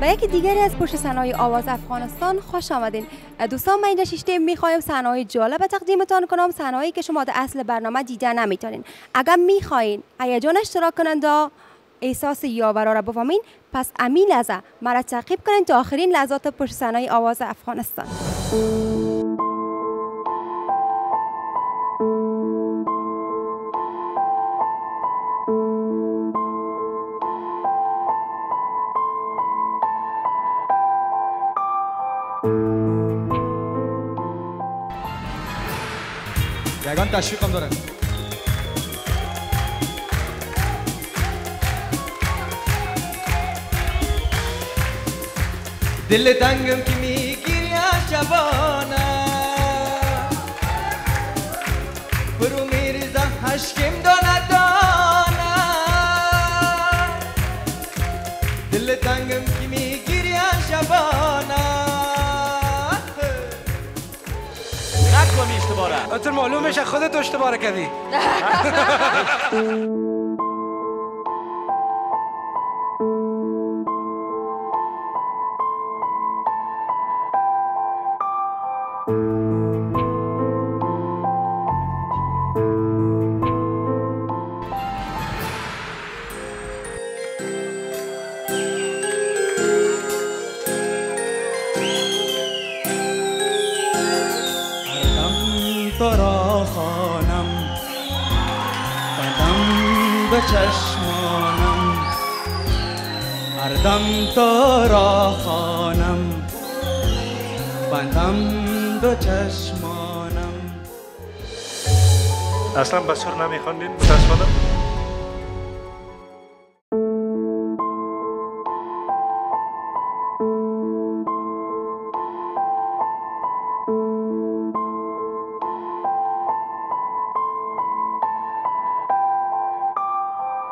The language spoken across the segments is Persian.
به یکی دیگری از پشت صحنه آواز افغانستان خوش آمدین. دوستان من اینجا شیشته می‌خوایم صحنه جالب تقدیمتان کنم صحنه که شما در اصل برنامه دیده نمی‌تونین. اگر می‌خواین هیجان اشتراک کننده احساس یاورا را بفهمین پس امی لحظه مرا تعقیب کنین تا آخرین لحظات پشت صحنه آواز افغانستان. Yagan teşvik kandırın. Dille tangım kimi را اتر معلوم میشه خودت اشتباه کردی دم را خوانم. قدم به چشمانم. هر تو را خوانم. بندم دو چشمانم. اصلا بسور نمیخواندین متاسفانه؟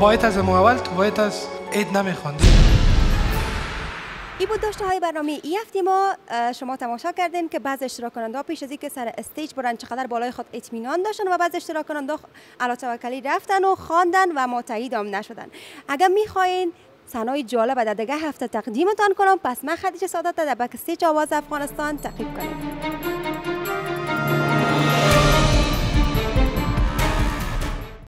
باید از اول تو باید از عید نمیخواندی این بود داشته های برنامه ای هفته ما شما تماشا کردین که بعض اشتراک کننده پیش از اینکه سر استیج برن چقدر بالای خود اطمینان داشتن و بعض اشتراک کننده علا توکلی رفتن و خواندن و متعهد هم نشدن. اگر می‌خواین صحنه جالب در دیگه هفته تقدیمتان کنم پس من خدیجه سادات در بک استیج آواز افغانستان تعقیب کنید